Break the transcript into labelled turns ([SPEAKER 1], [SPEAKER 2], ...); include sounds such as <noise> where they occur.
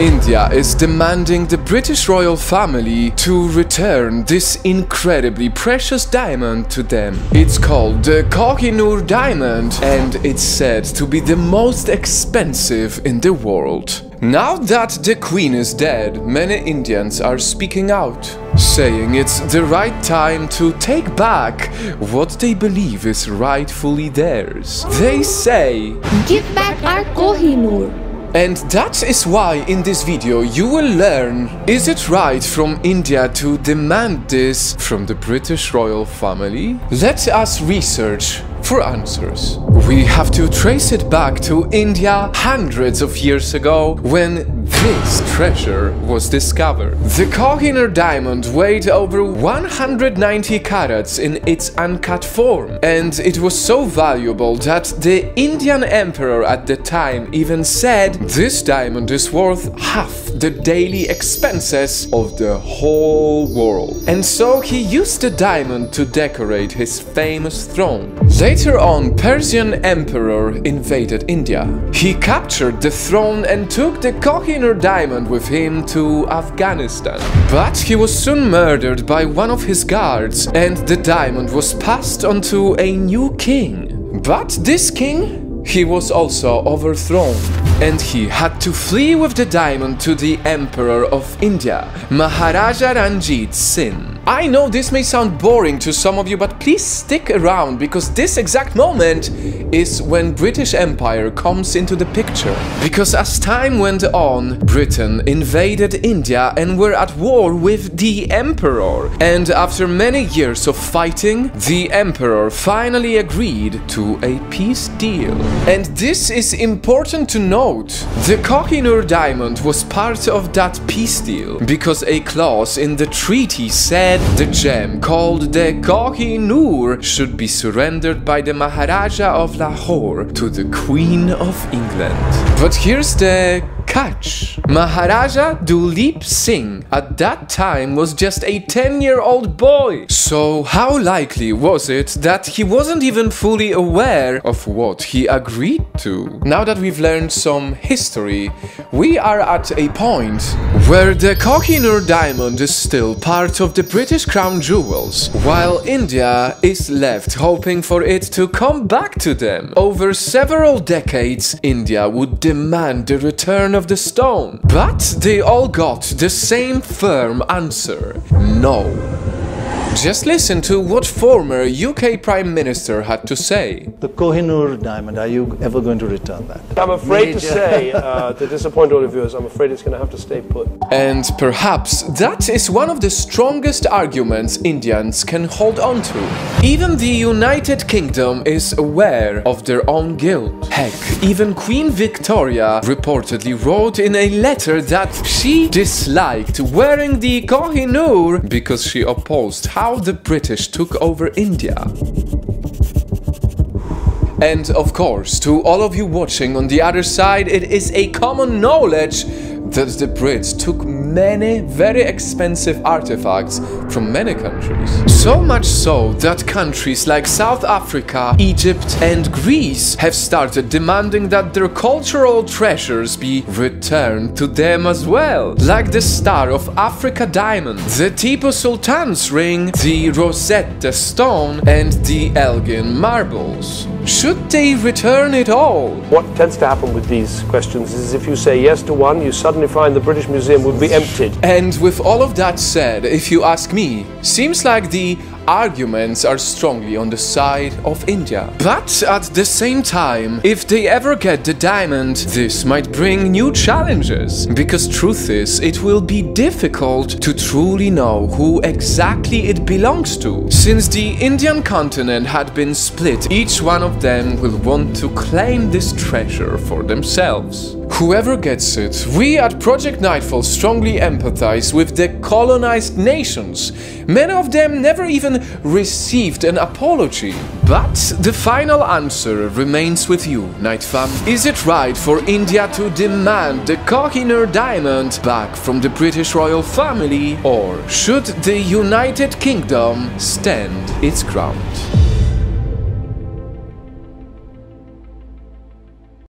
[SPEAKER 1] India is demanding the British royal family to return this incredibly precious diamond to them. It's called the Kohinoor diamond and it's said to be the most expensive in the world. Now that the queen is dead, many Indians are speaking out, saying it's the right time to take back what they believe is rightfully theirs. They say,
[SPEAKER 2] Give back our Kohinoor.
[SPEAKER 1] And that is why in this video you will learn is it right from India to demand this from the British royal family? Let us research for answers. We have to trace it back to India hundreds of years ago when this treasure was discovered. The Kohinoor diamond weighed over 190 carats in its uncut form and it was so valuable that the Indian emperor at the time even said this diamond is worth half the daily expenses of the whole world. And so he used the diamond to decorate his famous throne. Later on, Persian emperor invaded India. He captured the throne and took the Kohinoor diamond with him to Afghanistan. But he was soon murdered by one of his guards and the diamond was passed on to a new king. But this king he was also overthrown, and he had to flee with the diamond to the Emperor of India, Maharaja Ranjit Singh. I know this may sound boring to some of you, but please stick around because this exact moment is when British Empire comes into the picture. Because as time went on, Britain invaded India and were at war with the Emperor. And after many years of fighting, the Emperor finally agreed to a peace deal. And this is important to note. The Kohinoor diamond was part of that peace deal because a clause in the treaty said the gem called the Kohinoor should be surrendered by the Maharaja of Lahore to the Queen of England. But here's the catch. Maharaja Duleep Singh at that time was just a 10 year old boy. So, how likely was it that he wasn't even fully aware of what he agreed to? Now that we've learned some history, we are at a point where the Kohinoor diamond is still part of the British crown jewels, while India is left hoping for it to come back to them. Over several decades, India would demand the return of the stone, but they all got the same firm answer no. Just listen to what former UK Prime Minister had to say.
[SPEAKER 3] The Kohinoor diamond, are you ever going to return that?
[SPEAKER 4] I'm afraid to say, <laughs> uh, to disappoint all the viewers, I'm afraid it's going to have to stay put.
[SPEAKER 1] And perhaps that is one of the strongest arguments Indians can hold on to. Even the United Kingdom is aware of their own guilt. Heck, even Queen Victoria reportedly wrote in a letter that she disliked wearing the Kohinoor because she opposed how the British took over India. And of course, to all of you watching on the other side, it is a common knowledge that the Brits took many very expensive artifacts from many countries. So much so that countries like South Africa, Egypt, and Greece have started demanding that their cultural treasures be returned to them as well. Like the Star of Africa diamond, the Tipu Sultan's ring, the Rosetta stone, and the Elgin marbles. Should they return it all?
[SPEAKER 4] What tends to happen with these questions is if you say yes to one, you suddenly find the British Museum would be emptied.
[SPEAKER 1] And with all of that said, if you ask me, seems like the arguments are strongly on the side of India. But at the same time, if they ever get the diamond, this might bring new challenges. Because truth is, it will be difficult to truly know who exactly it belongs to. Since the Indian continent had been split, each one of them will want to claim this treasure for themselves. Whoever gets it, we at Project Nightfall strongly empathize with the colonized nations. Many of them never received an apology. But the final answer remains with you, Night Fam. Is it right for India to demand the Kohinoor diamond back from the British royal family, or should the United Kingdom stand its ground?